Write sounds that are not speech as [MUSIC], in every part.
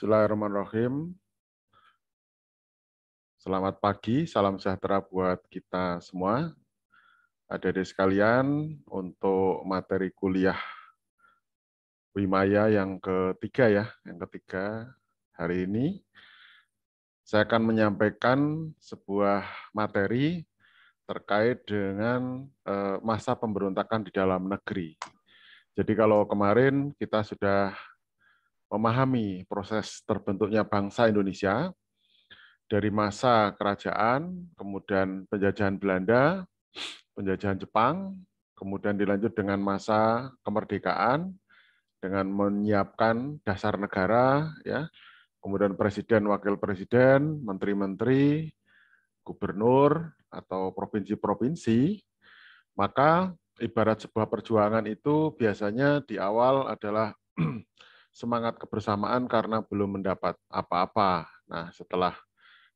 Bismillahirrahmanirrahim. Selamat pagi, salam sejahtera buat kita semua. Ada di sekalian untuk materi kuliah Wimaya yang ketiga ya, yang ketiga hari ini. Saya akan menyampaikan sebuah materi terkait dengan eh, masa pemberontakan di dalam negeri. Jadi kalau kemarin kita sudah memahami proses terbentuknya bangsa Indonesia, dari masa kerajaan, kemudian penjajahan Belanda, penjajahan Jepang, kemudian dilanjut dengan masa kemerdekaan dengan menyiapkan dasar negara, ya, kemudian presiden, wakil presiden, menteri-menteri, gubernur atau provinsi-provinsi, maka ibarat sebuah perjuangan itu biasanya di awal adalah [CLEARS THROAT] semangat kebersamaan karena belum mendapat apa-apa. Nah, setelah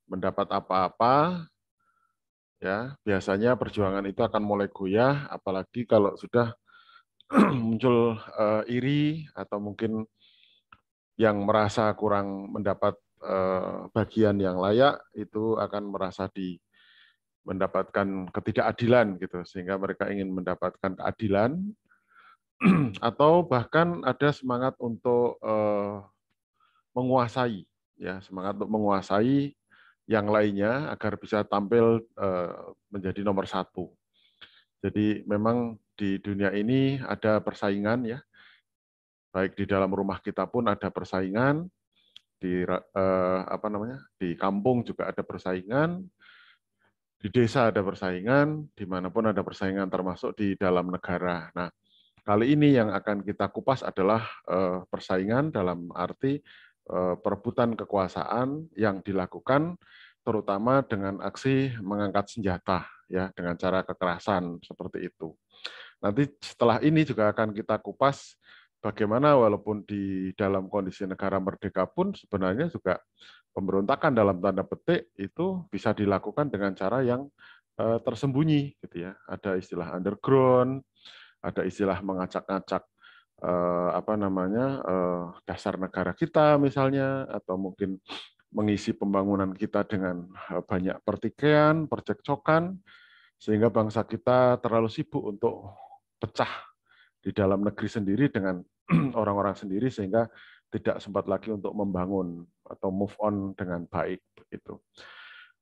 mendapat apa-apa, ya biasanya perjuangan itu akan mulai goyah, apalagi kalau sudah [CLEARS THROAT] muncul uh, iri atau mungkin yang merasa kurang mendapat uh, bagian yang layak itu akan merasa di mendapatkan ketidakadilan gitu sehingga mereka ingin mendapatkan keadilan [CLEARS THROAT] atau bahkan ada semangat untuk uh, menguasai ya semangat untuk menguasai yang lainnya agar bisa tampil eh, menjadi nomor satu. Jadi memang di dunia ini ada persaingan ya, baik di dalam rumah kita pun ada persaingan, di eh, apa namanya di kampung juga ada persaingan, di desa ada persaingan, di mana pun ada persaingan termasuk di dalam negara. Nah kali ini yang akan kita kupas adalah eh, persaingan dalam arti Eh, perebutan kekuasaan yang dilakukan terutama dengan aksi mengangkat senjata ya dengan cara kekerasan seperti itu. Nanti setelah ini juga akan kita kupas bagaimana walaupun di dalam kondisi negara merdeka pun sebenarnya juga pemberontakan dalam tanda petik itu bisa dilakukan dengan cara yang eh, tersembunyi gitu ya. Ada istilah underground, ada istilah mengacak-ngacak Eh, apa namanya eh, dasar negara kita misalnya atau mungkin mengisi pembangunan kita dengan eh, banyak pertikaian, percekcokan sehingga bangsa kita terlalu sibuk untuk pecah di dalam negeri sendiri dengan [CLEARS THROAT] orang-orang sendiri sehingga tidak sempat lagi untuk membangun atau move on dengan baik begitu.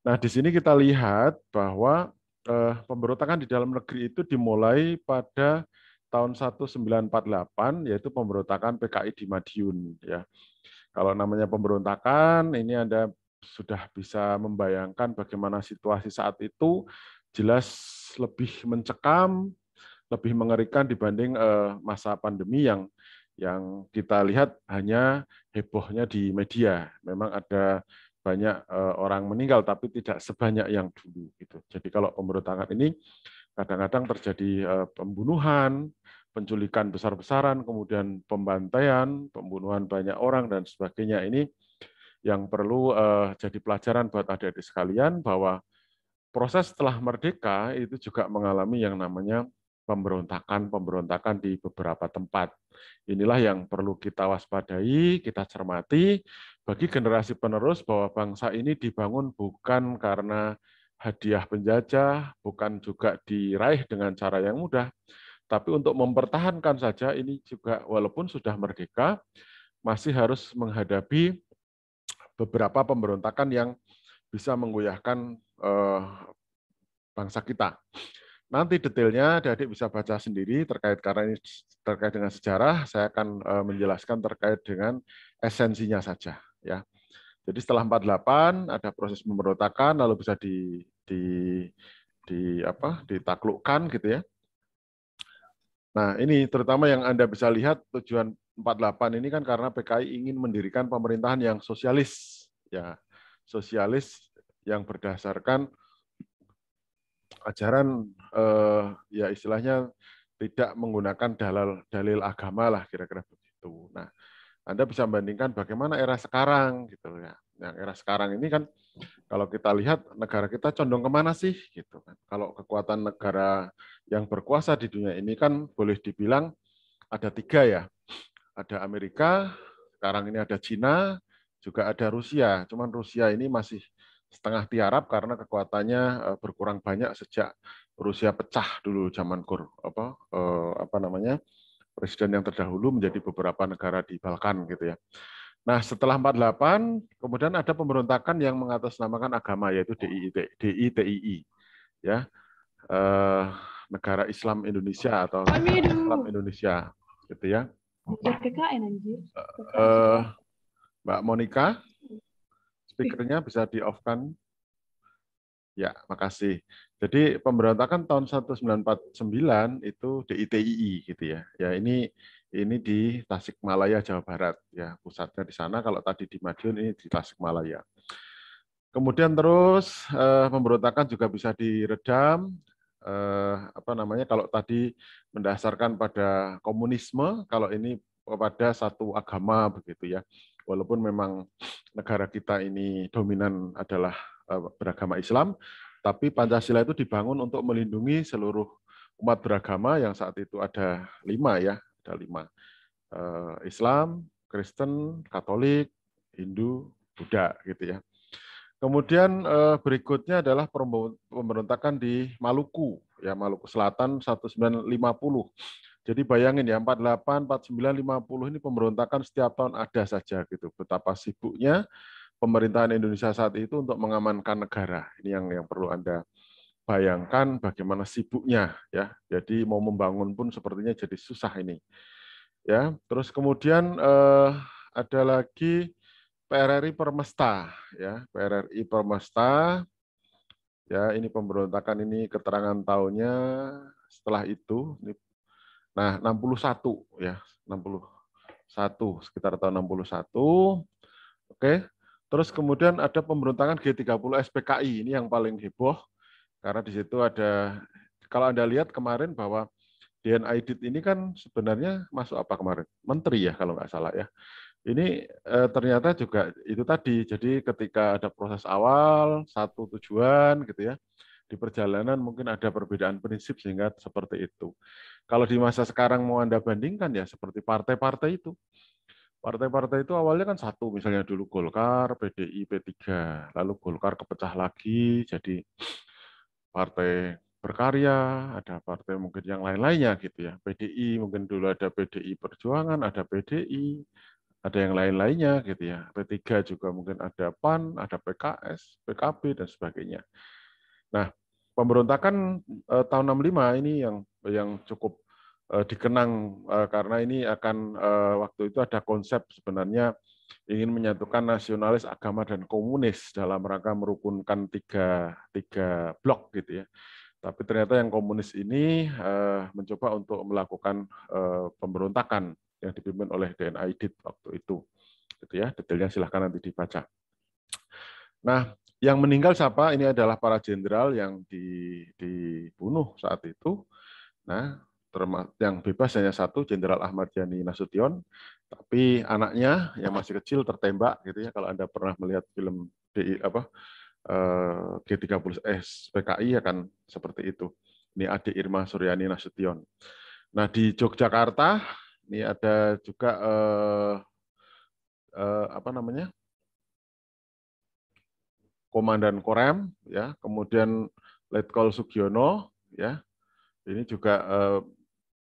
Nah, di sini kita lihat bahwa eh, pemberontakan di dalam negeri itu dimulai pada tahun 1948 yaitu pemberontakan PKI di Madiun ya. Kalau namanya pemberontakan ini Anda sudah bisa membayangkan bagaimana situasi saat itu jelas lebih mencekam, lebih mengerikan dibanding eh, masa pandemi yang yang kita lihat hanya hebohnya di media. Memang ada banyak eh, orang meninggal tapi tidak sebanyak yang dulu gitu. Jadi kalau pemberontakan ini kadang-kadang terjadi eh, pembunuhan, penculikan besar-besaran, kemudian pembantaian, pembunuhan banyak orang dan sebagainya ini yang perlu eh, jadi pelajaran buat adik-adik sekalian bahwa proses setelah merdeka itu juga mengalami yang namanya pemberontakan-pemberontakan di beberapa tempat. Inilah yang perlu kita waspadai, kita cermati bagi generasi penerus bahwa bangsa ini dibangun bukan karena hadiah penjajah, bukan juga diraih dengan cara yang mudah, tapi untuk mempertahankan saja ini juga walaupun sudah merdeka, masih harus menghadapi beberapa pemberontakan yang bisa menggoyahkan eh, bangsa kita. Nanti detailnya adik bisa baca sendiri terkait karena ini terkait dengan sejarah, saya akan eh, menjelaskan terkait dengan esensinya saja ya. Jadi setelah 48 ada proses pemberontakan lalu bisa di di di apa ditaklukkan gitu ya. Nah, ini terutama yang Anda bisa lihat tujuan 48 ini kan karena PKI ingin mendirikan pemerintahan yang sosialis ya. Sosialis yang berdasarkan ajaran eh, ya istilahnya tidak menggunakan dalil dalil agama lah kira-kira begitu. Nah, Anda bisa bandingkan bagaimana era sekarang gitu ya. Yang era sekarang ini kan kalau kita lihat negara kita condong ke mana sih gitu kan kalau kekuatan negara yang berkuasa di dunia ini kan boleh dibilang ada tiga ya ada Amerika sekarang ini ada Cina juga ada Rusia. Cuman Rusia ini masih setengah tiarap karena kekuatannya eh, berkurang banyak sejak Rusia pecah dulu zaman kur apa eh, apa namanya presiden yang terdahulu menjadi beberapa negara di Balkan gitu ya. Nah, setelah 48 kemudian ada pemberontakan yang mengatasnamakan agama yaitu DIT, DITII ya. Eh, negara Islam Indonesia atau Islam Indonesia gitu ya. Uh, Mbak Monica, speakernya bisa di off kan? Ya, makasih. Jadi pemberontakan tahun 1949 itu DITII gitu ya. Ya ini ini di Tasikmalaya Jawa Barat ya pusatnya di sana. Kalau tadi di Madiun ini di Tasikmalaya. Kemudian terus eh, pemberontakan juga bisa diredam eh, apa namanya kalau tadi mendasarkan pada komunisme, kalau ini kepada satu agama begitu ya. Walaupun memang negara kita ini dominan adalah eh, beragama Islam, tapi Pancasila itu dibangun untuk melindungi seluruh umat beragama yang saat itu ada lima ya, ada lima. Eh, Islam, Kristen, Katolik, Hindu, Buddha gitu ya. Kemudian eh, berikutnya adalah pemberontakan di Maluku, ya Maluku Selatan 1950. Jadi bayangin ya 48, 49, 50 ini pemberontakan setiap tahun ada saja gitu. Betapa sibuknya pemerintahan Indonesia saat itu untuk mengamankan negara. Ini yang yang perlu Anda bayangkan bagaimana sibuknya ya. Jadi mau membangun pun sepertinya jadi susah ini. Ya, terus kemudian eh, ada lagi PRRI Permesta ya PRRI Permesta ya ini pemberontakan ini keterangan tahunnya setelah itu nah 61 ya 61 sekitar tahun 61 oke terus kemudian ada pemberontakan G30 SPKI ini yang paling heboh karena di situ ada kalau Anda lihat kemarin bahwa DNA Aidit ini kan sebenarnya masuk apa kemarin menteri ya kalau nggak salah ya ini eh, ternyata juga itu tadi. Jadi ketika ada proses awal, satu tujuan gitu ya, di perjalanan mungkin ada perbedaan prinsip sehingga seperti itu. Kalau di masa sekarang mau Anda bandingkan ya seperti partai-partai itu. Partai-partai itu awalnya kan satu, misalnya dulu Golkar, PDI, P3, lalu Golkar kepecah lagi jadi partai berkarya, ada partai mungkin yang lain-lainnya gitu ya. PDI mungkin dulu ada PDI Perjuangan, ada PDI, ada yang lain-lainnya gitu ya. P3 juga mungkin ada PAN, ada PKS, PKB dan sebagainya. Nah, pemberontakan eh, tahun 65 ini yang yang cukup dikenang eh, karena ini akan eh, waktu itu ada konsep sebenarnya ingin menyatukan nasionalis, agama dan komunis dalam rangka merukunkan tiga tiga blok gitu ya. Tapi ternyata yang komunis ini eh, mencoba untuk melakukan eh, pemberontakan yang dipimpin oleh DNA Aidit waktu itu. Gitu ya, detailnya silahkan nanti dibaca. Nah, yang meninggal siapa? Ini adalah para jenderal yang dibunuh saat itu. Nah, yang bebas hanya satu, Jenderal Ahmad Yani Nasution, tapi anaknya yang masih kecil tertembak gitu ya. Kalau Anda pernah melihat film DI apa eh, G30S PKI akan seperti itu. Ini adik Irma Suryani Nasution. Nah, di Yogyakarta ini ada juga eh, eh, apa namanya? Komandan Korem ya, kemudian Letkol Sugiono ya. Ini juga eh,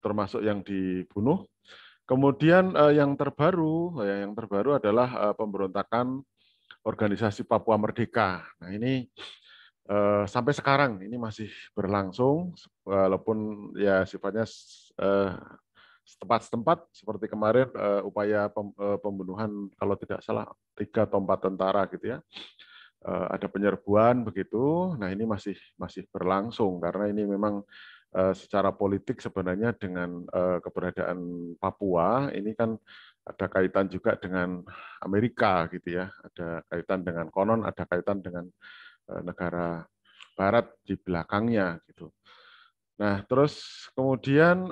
termasuk yang dibunuh. Kemudian eh, yang terbaru ya, yang terbaru adalah eh, pemberontakan organisasi Papua Merdeka. Nah, ini eh, sampai sekarang ini masih berlangsung walaupun ya sifatnya eh, setempat-setempat seperti kemarin uh, upaya pem, uh, pembunuhan kalau tidak salah tiga atau tentara gitu ya uh, ada penyerbuan begitu nah ini masih masih berlangsung karena ini memang secara politik sebenarnya dengan uh, keberadaan Papua ini kan ada kaitan juga dengan Amerika gitu ya ada kaitan dengan konon ada kaitan dengan uh, negara Barat di belakangnya gitu nah terus kemudian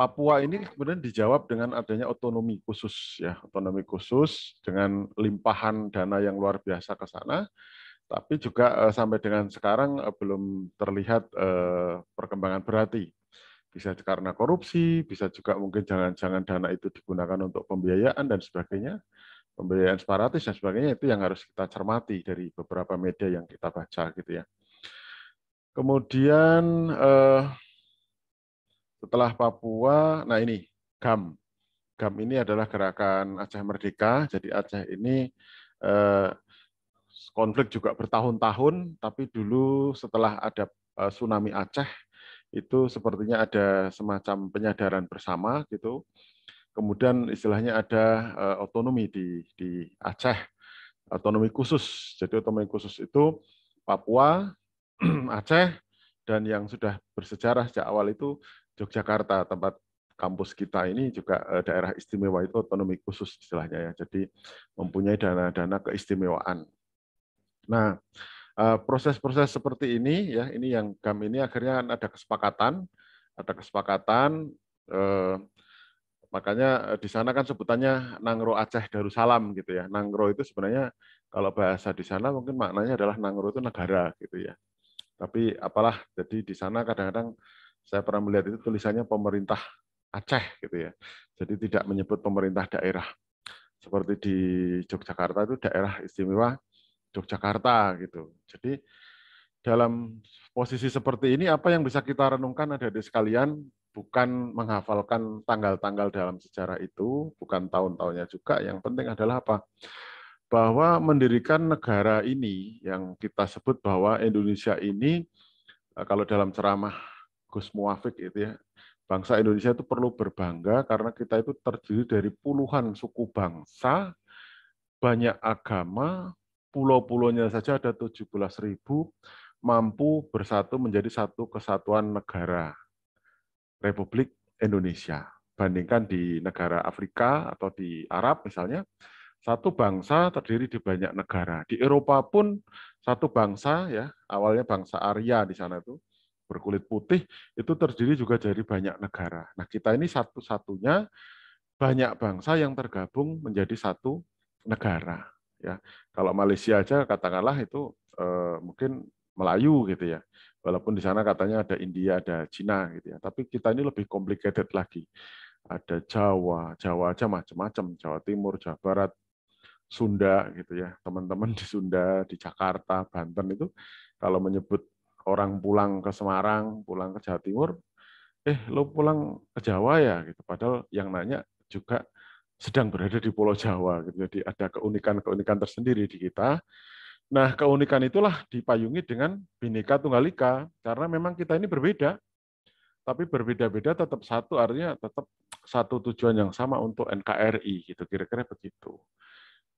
Papua ini kemudian dijawab dengan adanya otonomi khusus ya, otonomi khusus dengan limpahan dana yang luar biasa ke sana. Tapi juga eh, sampai dengan sekarang eh, belum terlihat eh, perkembangan berarti. Bisa karena korupsi, bisa juga mungkin jangan-jangan dana itu digunakan untuk pembiayaan dan sebagainya, pembiayaan separatis dan sebagainya itu yang harus kita cermati dari beberapa media yang kita baca gitu ya. Kemudian setelah Papua, nah ini GAM. GAM ini adalah gerakan Aceh Merdeka. Jadi Aceh ini konflik juga bertahun-tahun, tapi dulu setelah ada eh, tsunami Aceh itu sepertinya ada semacam penyadaran bersama gitu. Kemudian istilahnya ada uh, otonomi di di Aceh, otonomi khusus. Jadi otonomi khusus itu Papua, [CLEARS THROAT] Aceh, dan yang sudah bersejarah sejak awal itu Yogyakarta, tempat kampus kita ini juga uh, daerah istimewa itu otonomi khusus istilahnya ya. Jadi mempunyai dana-dana keistimewaan. Nah, Eh, proses-proses seperti ini ya ini yang GAM ini akhirnya ada kesepakatan ada kesepakatan eh, makanya eh, di sana kan sebutannya Nangro Aceh Darussalam gitu ya. Nangro itu sebenarnya kalau bahasa di sana mungkin maknanya adalah Nangro itu negara gitu ya. Tapi apalah jadi di sana kadang-kadang saya pernah melihat itu tulisannya pemerintah Aceh gitu ya. Jadi tidak menyebut pemerintah daerah. Seperti di Yogyakarta itu daerah istimewa Yogyakarta gitu. Jadi dalam posisi seperti ini apa yang bisa kita renungkan ada di sekalian bukan menghafalkan tanggal-tanggal dalam sejarah itu, bukan tahun-tahunnya juga. Yang penting adalah apa? Bahwa mendirikan negara ini yang kita sebut bahwa Indonesia ini eh, kalau dalam ceramah Gus Muafik itu ya, bangsa Indonesia itu perlu berbangga karena kita itu terdiri dari puluhan suku bangsa, banyak agama, pulau-pulaunya saja ada 17.000 mampu bersatu menjadi satu kesatuan negara Republik Indonesia. Bandingkan di negara Afrika atau di Arab misalnya, satu bangsa terdiri di banyak negara. Di Eropa pun satu bangsa ya, awalnya bangsa Arya di sana itu berkulit putih itu terdiri juga dari banyak negara. Nah, kita ini satu-satunya banyak bangsa yang tergabung menjadi satu negara ya kalau Malaysia aja katakanlah itu eh, mungkin Melayu gitu ya. Walaupun di sana katanya ada India ada Cina gitu ya. Tapi kita ini lebih complicated lagi. Ada Jawa Jawa aja macam-macam Jawa Timur Jawa Barat Sunda gitu ya. Teman-teman di Sunda di Jakarta Banten itu kalau menyebut orang pulang ke Semarang pulang ke Jawa Timur eh lo pulang ke Jawa ya gitu. Padahal yang nanya juga sedang berada di Pulau Jawa. Gitu. Jadi ada keunikan-keunikan tersendiri di kita. Nah, keunikan itulah dipayungi dengan Bhinneka Tunggal Ika, karena memang kita ini berbeda, tapi berbeda-beda tetap satu, artinya tetap satu tujuan yang sama untuk NKRI, gitu kira-kira begitu.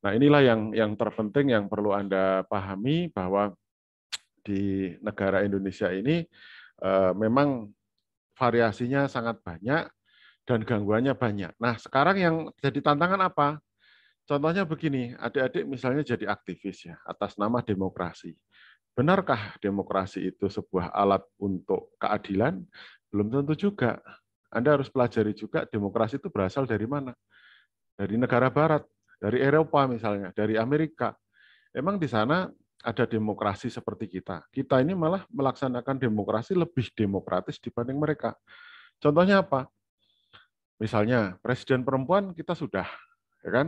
Nah, inilah yang yang terpenting yang perlu Anda pahami bahwa di negara Indonesia ini eh, memang variasinya sangat banyak, dan gangguannya banyak. Nah, sekarang yang jadi tantangan apa? Contohnya begini, adik-adik misalnya jadi aktivis ya atas nama demokrasi. Benarkah demokrasi itu sebuah alat untuk keadilan? Belum tentu juga. Anda harus pelajari juga demokrasi itu berasal dari mana? Dari negara barat, dari Eropa misalnya, dari Amerika. Emang di sana ada demokrasi seperti kita. Kita ini malah melaksanakan demokrasi lebih demokratis dibanding mereka. Contohnya apa? Misalnya presiden perempuan kita sudah, ya kan?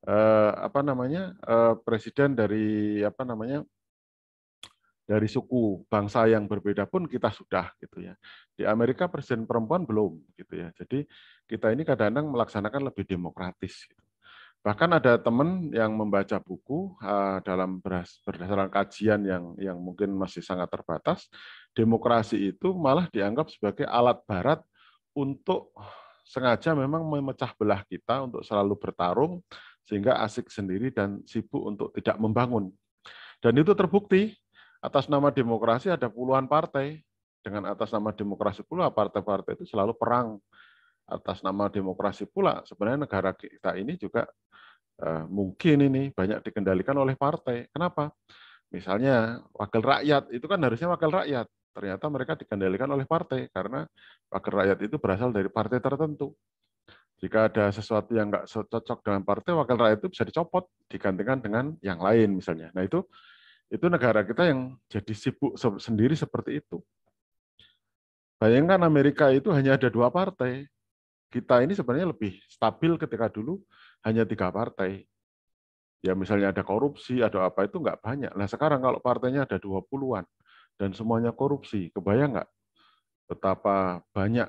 Eh, apa namanya eh, presiden dari apa namanya dari suku bangsa yang berbeda pun kita sudah gitu ya. Di Amerika presiden perempuan belum gitu ya. Jadi kita ini kadang-kadang melaksanakan lebih demokratis. Gitu. Bahkan ada teman yang membaca buku uh, dalam berdasarkan kajian yang yang mungkin masih sangat terbatas, demokrasi itu malah dianggap sebagai alat barat untuk sengaja memang memecah belah kita untuk selalu bertarung sehingga asik sendiri dan sibuk untuk tidak membangun. Dan itu terbukti atas nama demokrasi ada puluhan partai. Dengan atas nama demokrasi pula partai-partai itu selalu perang. Atas nama demokrasi pula sebenarnya negara kita ini juga uh, mungkin ini banyak dikendalikan oleh partai. Kenapa? Misalnya wakil rakyat itu kan harusnya wakil rakyat ternyata mereka dikendalikan oleh partai karena wakil rakyat itu berasal dari partai tertentu. Jika ada sesuatu yang nggak cocok dengan partai, wakil rakyat itu bisa dicopot, digantikan dengan yang lain misalnya. Nah itu itu negara kita yang jadi sibuk sendiri seperti itu. Bayangkan Amerika itu hanya ada dua partai. Kita ini sebenarnya lebih stabil ketika dulu hanya tiga partai. Ya misalnya ada korupsi, ada apa itu nggak banyak. Nah sekarang kalau partainya ada dua puluhan dan semuanya korupsi, kebayang nggak betapa banyak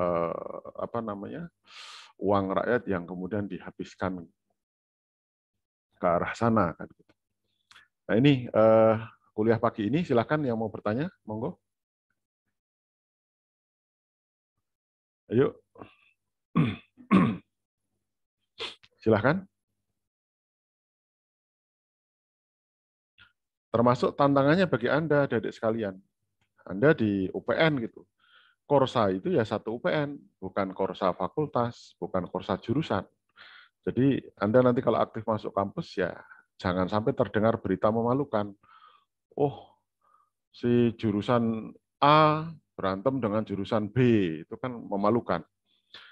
eh, apa namanya uang rakyat yang kemudian dihabiskan ke arah sana kan gitu. Nah ini eh, kuliah pagi ini silakan yang mau bertanya, monggo. Ayo. [CLEARS THROAT] Silahkan. Termasuk tantangannya bagi Anda, adik sekalian. Anda di UPN gitu. Korsa itu ya satu UPN, bukan Korsa fakultas, bukan Korsa jurusan. Jadi Anda nanti kalau aktif masuk kampus ya jangan sampai terdengar berita memalukan. Oh, si jurusan A berantem dengan jurusan B itu kan memalukan.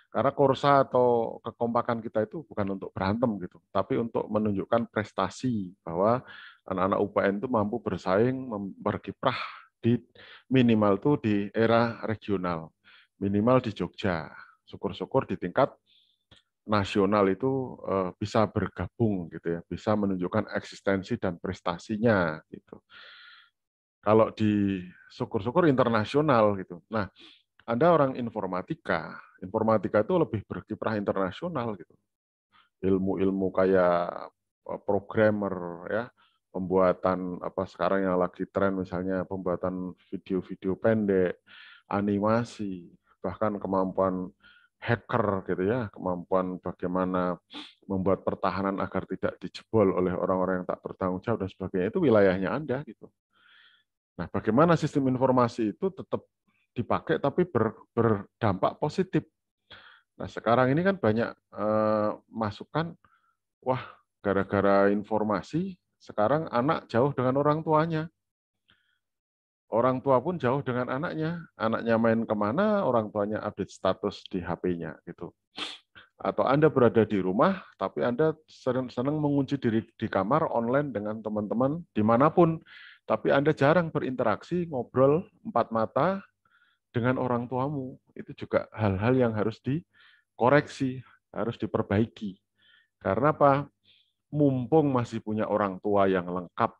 Karena korsa atau kekompakan kita itu bukan untuk berantem gitu, tapi untuk menunjukkan prestasi bahwa anak-anak UPN itu mampu bersaing, berkiprah di minimal tuh di era regional, minimal di Jogja. Syukur-syukur di tingkat nasional itu eh, bisa bergabung gitu ya, bisa menunjukkan eksistensi dan prestasinya gitu kalau di syukur-syukur internasional gitu. Nah, Anda orang informatika, informatika itu lebih berkiprah internasional gitu. Ilmu-ilmu kayak eh, programmer ya, pembuatan apa sekarang yang lagi tren misalnya pembuatan video-video pendek, animasi, bahkan kemampuan hacker gitu ya, kemampuan bagaimana membuat pertahanan agar tidak dijebol oleh orang-orang yang tak bertanggung jawab dan sebagainya itu wilayahnya Anda gitu. Nah, bagaimana sistem informasi itu tetap dipakai tapi ber, berdampak positif. Nah, sekarang ini kan banyak eh, masukan, wah, gara-gara informasi, sekarang anak jauh dengan orang tuanya. Orang tua pun jauh dengan anaknya. Anaknya main ke mana, orang tuanya update status di HP-nya. gitu. Atau Anda berada di rumah, tapi Anda senang, mengunci diri di kamar online dengan teman-teman di mana pun tapi Anda jarang berinteraksi, ngobrol empat mata dengan orang tuamu. Itu juga hal-hal yang harus dikoreksi, harus diperbaiki. Karena apa? Mumpung masih punya orang tua yang lengkap,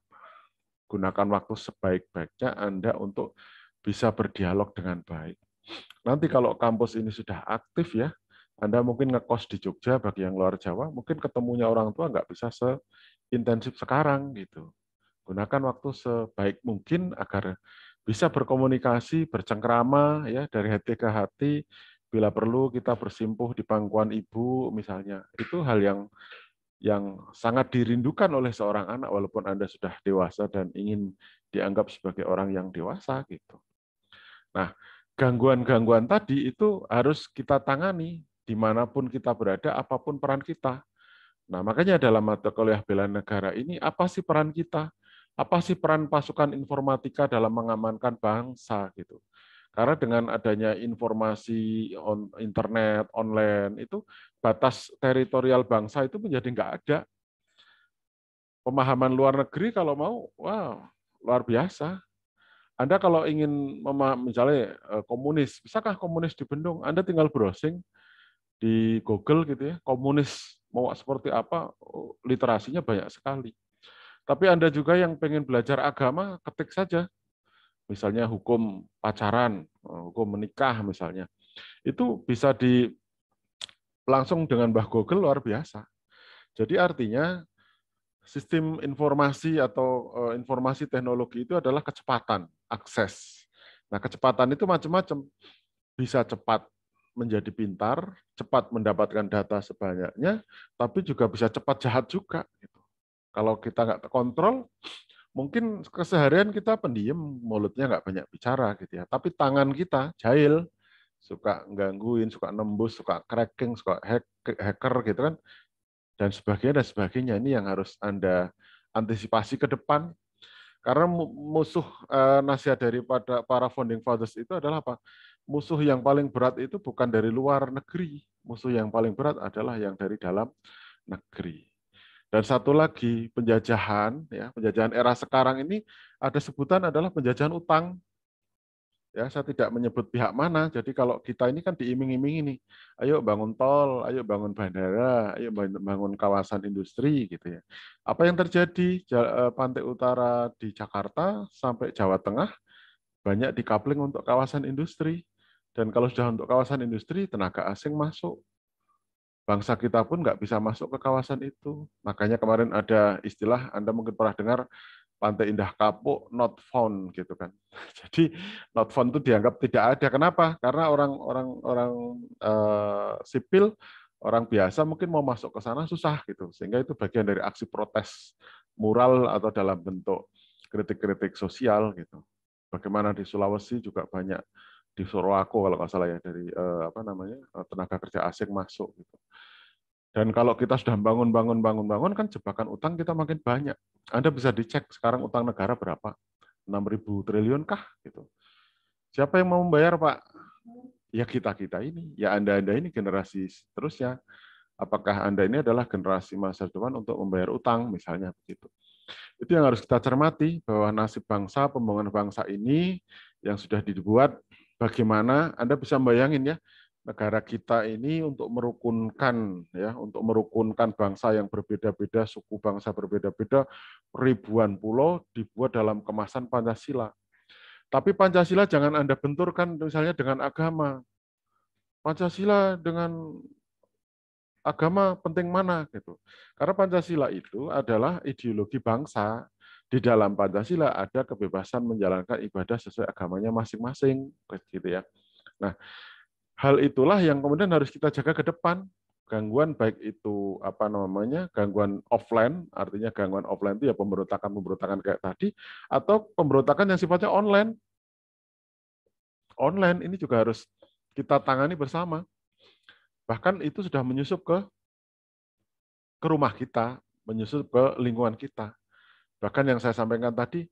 gunakan waktu sebaik-baiknya Anda untuk bisa berdialog dengan baik. Nanti kalau kampus ini sudah aktif ya, Anda mungkin ngekos di Jogja bagi yang luar Jawa, mungkin ketemunya orang tua nggak bisa seintensif sekarang gitu. Gunakan waktu sebaik mungkin agar bisa berkomunikasi, bercengkrama ya dari hati ke hati. Bila perlu kita bersimpuh di pangkuan ibu misalnya. Itu hal yang yang sangat dirindukan oleh seorang anak walaupun Anda sudah dewasa dan ingin dianggap sebagai orang yang dewasa gitu. Nah, gangguan-gangguan tadi itu harus kita tangani di mana pun kita berada, apa pun peran kita. Nah, makanya dalam mata kuliah bela negara ini, apa sih peran kita? apa sih peran pasukan informatika dalam mengamankan bangsa gitu. Karena dengan adanya informasi on internet, online, itu batas teritorial bangsa itu menjadi nggak ada. Pemahaman luar negeri kalau mau, wow, luar biasa. Anda kalau ingin misalnya eh, komunis, bisakah komunis di Bendung? Anda tinggal browsing di Google gitu ya, komunis mau seperti apa, oh, literasinya banyak sekali. Tapi Anda juga yang pengen belajar agama, ketik saja. Misalnya hukum pacaran, eh, hukum menikah misalnya. Itu bisa di langsung dengan Mbah Google luar biasa. Jadi artinya sistem informasi atau eh, informasi teknologi itu adalah kecepatan akses. Nah, kecepatan itu macam-macam. Bisa cepat menjadi pintar, cepat mendapatkan data sebanyaknya, tapi juga bisa cepat jahat juga. Gitu. Kalau kita nggak kontrol, mungkin keseharian kita pendiam, mulutnya nggak banyak bicara gitu ya. Tapi tangan kita jahil, suka gangguin, suka nembus, suka cracking, suka hack, hacker gitu kan, dan sebagainya dan sebagainya. Ini yang harus anda antisipasi ke depan. Karena musuh eh, nasihat daripada para founding fathers itu adalah apa? Musuh yang paling berat itu bukan dari luar negeri. Musuh yang paling berat adalah yang dari dalam negeri. Dan satu lagi penjajahan, ya penjajahan era sekarang ini ada sebutan adalah penjajahan utang. Ya, saya tidak menyebut pihak mana. Jadi kalau kita ini kan diiming-imingi nih, ayo bangun tol, ayo bangun bandara, ayo bangun kawasan industri gitu ya. Apa yang terjadi eh, pantai utara di Jakarta sampai Jawa Tengah banyak coupling untuk kawasan industri. Dan kalau sudah untuk kawasan industri, tenaga asing masuk. Bangsa kita pun nggak bisa masuk ke kawasan itu. Makanya kemarin ada istilah, Anda mungkin pernah dengar, Pantai Indah Kapuk not found gitu kan. [LAUGHS] Jadi not found itu dianggap tidak ada. Kenapa? Karena orang-orang orang uh, sipil, orang biasa mungkin mau masuk ke sana susah gitu. Sehingga itu bagian dari aksi protes mural atau dalam bentuk kritik-kritik sosial gitu. Bagaimana di Sulawesi juga banyak di Sorowako kalau nggak salah ya dari uh, apa namanya tenaga kerja asing masuk gitu. Dan kalau kita sudah bangun, bangun, bangun, bangun, kan jebakan utang kita makin banyak. Anda bisa dicek sekarang utang negara berapa? 6.000 triliun kah? Gitu. Siapa yang mau membayar, Pak? Ya kita-kita ini. Ya Anda-Anda ini generasi seterusnya. Apakah Anda ini adalah generasi masa depan untuk membayar utang, misalnya begitu. Itu yang harus kita cermati, bahwa nasib bangsa, pembangunan bangsa ini yang sudah dibuat, bagaimana Anda bisa membayangin ya, negara kita ini untuk merukunkan ya untuk merukunkan bangsa yang berbeda-beda suku bangsa berbeda-beda ribuan pulau dibuat dalam kemasan Pancasila. Tapi Pancasila jangan Anda benturkan misalnya dengan agama. Pancasila dengan agama penting mana gitu? Karena Pancasila itu adalah ideologi bangsa di dalam Pancasila ada kebebasan menjalankan ibadah sesuai agamanya masing-masing gitu ya. Nah hal itulah yang kemudian harus kita jaga ke depan. Gangguan baik itu apa namanya gangguan offline artinya gangguan offline itu ya pemberontakan pemberontakan kayak tadi atau pemberontakan yang sifatnya online. Online ini juga harus kita tangani bersama. Bahkan itu sudah menyusup ke ke rumah kita menyusup ke lingkungan kita bahkan yang saya sampaikan tadi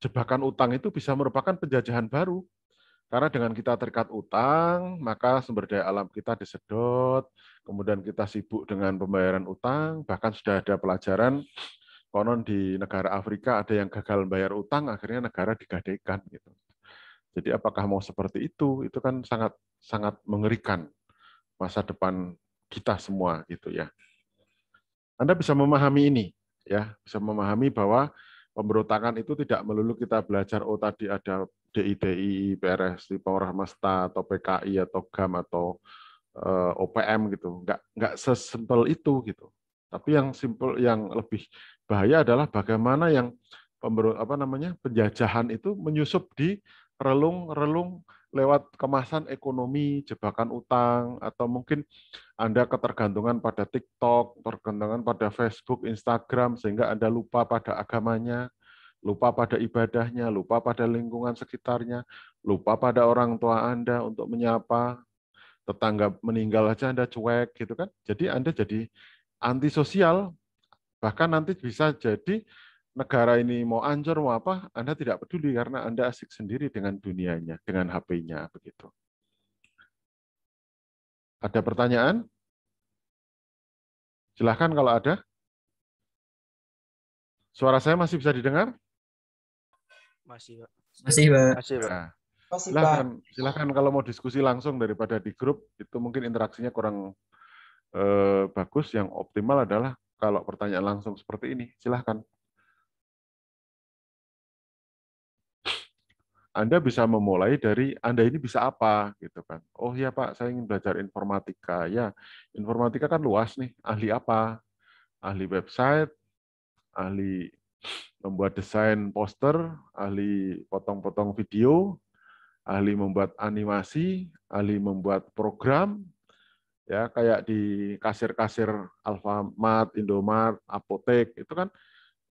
jebakan utang itu bisa merupakan penjajahan baru karena dengan kita terikat utang, maka sumber daya alam kita disedot, kemudian kita sibuk dengan pembayaran utang, bahkan sudah ada pelajaran konon di negara Afrika ada yang gagal bayar utang, akhirnya negara digadaikan gitu. Jadi apakah mau seperti itu? Itu kan sangat sangat mengerikan masa depan kita semua gitu ya. Anda bisa memahami ini ya, bisa memahami bahwa pemberontakan itu tidak melulu kita belajar oh tadi ada DIDI, PRS, Power Mesta atau PKI atau GAM atau eh, OPM gitu. Nggak nggak sesimpel itu gitu. Tapi yang simpel yang lebih bahaya adalah bagaimana yang pember, apa namanya penjajahan itu menyusup di relung-relung lewat kemasan ekonomi, jebakan utang, atau mungkin Anda ketergantungan pada TikTok, tergantungan pada Facebook, Instagram, sehingga Anda lupa pada agamanya, lupa pada ibadahnya, lupa pada lingkungan sekitarnya, lupa pada orang tua Anda untuk menyapa, tetangga meninggal aja Anda cuek, gitu kan. Jadi Anda jadi antisosial, bahkan nanti bisa jadi negara ini mau ancur mau apa, Anda tidak peduli karena Anda asik sendiri dengan dunianya, dengan HP-nya begitu. Ada pertanyaan? Silahkan kalau ada. Suara saya masih bisa didengar? Masih, Pak. Masih, Pak. Masih, Pak. Nah, silahkan, silahkan kalau mau diskusi langsung daripada di grup, itu mungkin interaksinya kurang eh, bagus. Yang optimal adalah kalau pertanyaan langsung seperti ini. Silahkan. Anda bisa memulai dari Anda ini bisa apa gitu kan. Oh ya Pak, saya ingin belajar informatika. Ya, informatika kan luas nih. Ahli apa? Ahli website, ahli membuat desain poster, ahli potong-potong video, ahli membuat animasi, ahli membuat program, ya kayak di kasir-kasir Alfamart, Indomart, apotek itu kan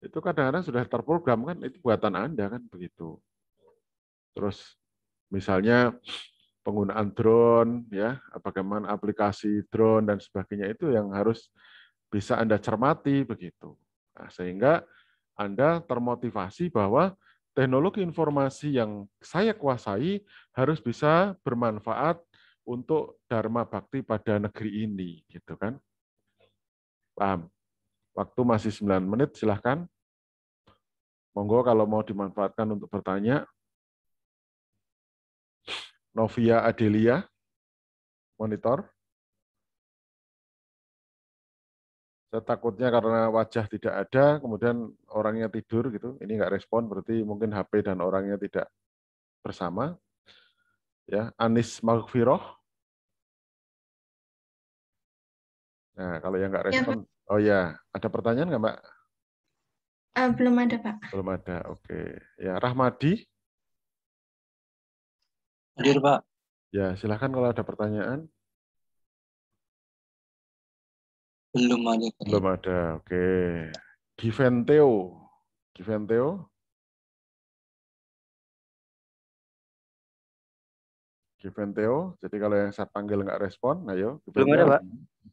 itu kadang-kadang sudah terprogram kan itu buatan Anda kan begitu. Terus misalnya penggunaan drone, ya, bagaimana aplikasi drone dan sebagainya itu yang harus bisa Anda cermati begitu. Nah, sehingga Anda termotivasi bahwa teknologi informasi yang saya kuasai harus bisa bermanfaat untuk dharma bakti pada negeri ini, gitu kan? Paham? Waktu masih 9 menit, silahkan. Monggo kalau mau dimanfaatkan untuk bertanya. Novia Adelia, monitor. Saya takutnya karena wajah tidak ada, kemudian orangnya tidur gitu, ini nggak respon, berarti mungkin HP dan orangnya tidak bersama. Ya, Anis Maghfiroh. Nah, kalau yang nggak respon, ya, oh ya, ada pertanyaan nggak Mbak? Uh, belum ada Pak. Belum ada, oke. Ya, Rahmadi. Hadir Pak. Ya, silahkan kalau ada pertanyaan. Belum ada. Belum ada, oke. Giventeo. Giventeo. Giventeo. Jadi kalau yang saya panggil nggak respon, ayo. Belum ada, Pak.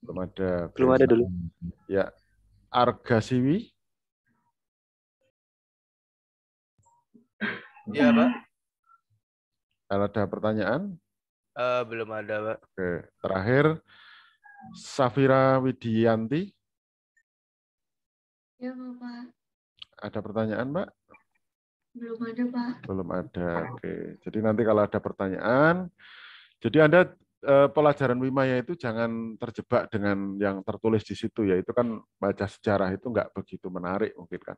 Belum ada. Belum ada dulu. Ya. Arga Siwi. Ya, Pak. Kalau ada pertanyaan? Uh, belum ada, Pak. Oke. Terakhir, Safira Widianti. Ya, Bapak. Ada pertanyaan, Mbak? Belum ada, Pak. Belum ada. Oke. Jadi nanti kalau ada pertanyaan, jadi Anda eh, pelajaran Wimaya itu jangan terjebak dengan yang tertulis di situ ya. Itu kan baca sejarah itu nggak begitu menarik mungkin kan.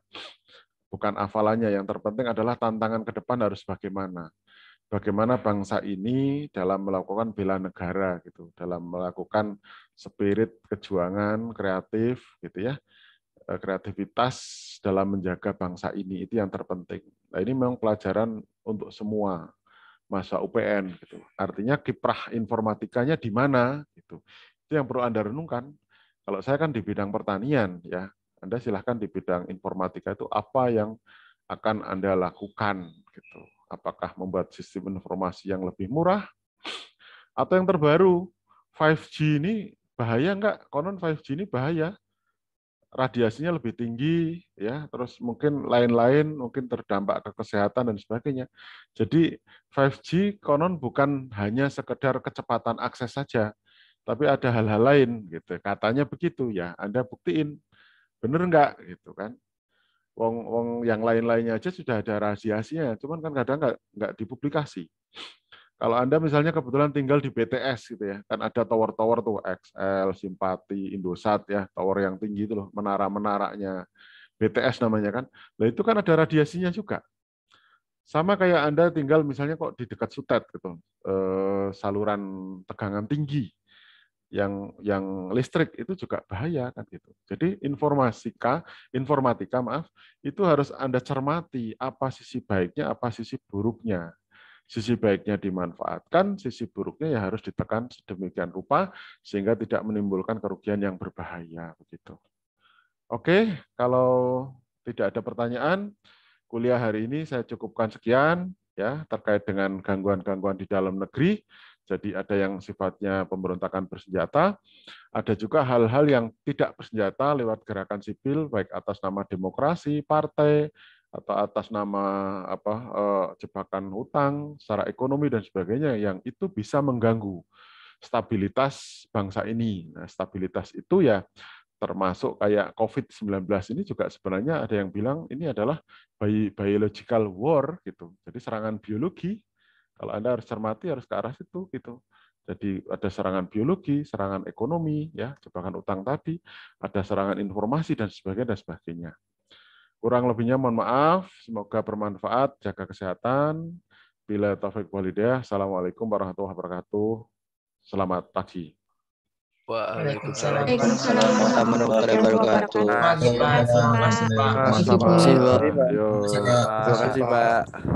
Bukan hafalannya, yang terpenting adalah tantangan ke depan harus bagaimana bagaimana bangsa ini dalam melakukan bela negara gitu, dalam melakukan spirit kejuangan kreatif gitu ya, eh, kreativitas dalam menjaga bangsa ini itu yang terpenting. Nah ini memang pelajaran untuk semua masa UPN gitu. Artinya kiprah informatikanya di mana gitu. Itu yang perlu Anda renungkan. Kalau saya kan di bidang pertanian ya, Anda silahkan di bidang informatika itu apa yang akan Anda lakukan gitu apakah membuat sistem informasi yang lebih murah, atau yang terbaru, 5G ini bahaya enggak? Konon 5G ini bahaya. Radiasinya lebih tinggi, ya, terus mungkin lain-lain, mungkin terdampak ke kesehatan dan sebagainya. Jadi 5G konon bukan hanya sekedar kecepatan akses saja, tapi ada hal-hal lain, gitu. Katanya begitu ya. Anda buktiin, benar enggak, gitu kan? Wong, wong yang lain-lainnya aja sudah ada rahasianya, cuman kan kadang nggak nggak dipublikasi. Kalau Anda misalnya kebetulan tinggal di BTS gitu ya, kan ada tower-tower tuh XL, Simpati, Indosat ya, tower yang tinggi itu loh, menara-menaranya BTS namanya kan. Nah itu kan ada radiasinya juga. Sama kayak Anda tinggal misalnya kok di dekat Sutet gitu, eh, saluran tegangan tinggi yang yang listrik itu juga bahaya kan gitu. Jadi informatika, informatika maaf, itu harus Anda cermati apa sisi baiknya, apa sisi buruknya. Sisi baiknya dimanfaatkan, sisi buruknya ya harus ditekan sedemikian rupa sehingga tidak menimbulkan kerugian yang berbahaya begitu. Oke, kalau tidak ada pertanyaan, kuliah hari ini saya cukupkan sekian ya terkait dengan gangguan-gangguan di dalam negeri. Jadi ada yang sifatnya pemberontakan bersenjata, ada juga hal-hal yang tidak bersenjata lewat gerakan sipil, baik atas nama demokrasi, partai, atau atas nama apa eh, jebakan hutang, secara ekonomi dan sebagainya, yang itu bisa mengganggu stabilitas bangsa ini. Nah, stabilitas itu ya termasuk kayak COVID-19 ini juga sebenarnya ada yang bilang ini adalah biological war gitu. Jadi serangan biologi kalau Anda harus cermati harus ke arah situ gitu. Jadi ada serangan biologi, serangan ekonomi, ya jebakan utang tadi, ada serangan informasi dan sebagainya dan sebagainya. Kurang lebihnya mohon maaf, semoga bermanfaat, jaga kesehatan. Bila taufik walidayah, Assalamualaikum warahmatullahi wabarakatuh. Selamat pagi. Waalaikumsalam warahmatullahi wabarakatuh. Terima kasih, Pak. Terima kasih, Pak.